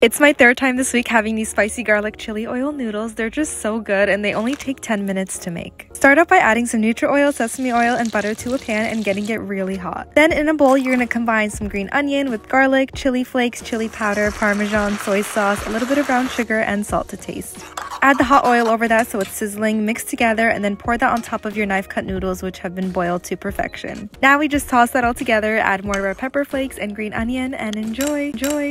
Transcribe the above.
It's my third time this week having these spicy garlic chili oil noodles. They're just so good and they only take 10 minutes to make. Start off by adding some neutral oil, sesame oil, and butter to a pan and getting it really hot. Then in a bowl, you're going to combine some green onion with garlic, chili flakes, chili powder, parmesan, soy sauce, a little bit of brown sugar, and salt to taste. Add the hot oil over that so it's sizzling, mix together, and then pour that on top of your knife cut noodles which have been boiled to perfection. Now we just toss that all together, add more of our pepper flakes and green onion, and enjoy! Enjoy!